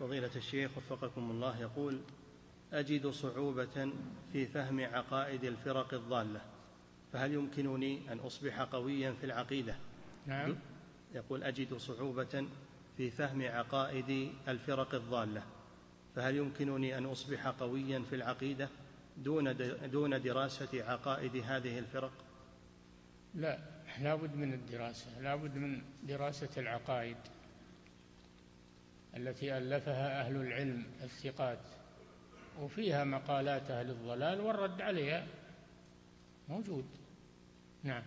فضيلة الشيخ وفقكم الله يقول أجد صعوبة في فهم عقائد الفرق الضالة فهل يمكنني أن أصبح قويا في العقيدة؟ نعم. يقول أجد صعوبة في فهم عقائد الفرق الضالة فهل يمكنني أن أصبح قويا في العقيدة دون دون دراسة عقائد هذه الفرق؟ لا لا بد من الدراسة لا بد من دراسة العقائد. التي ألفها أهل العلم الثقات وفيها مقالات أهل الضلال والرد عليها موجود. نعم.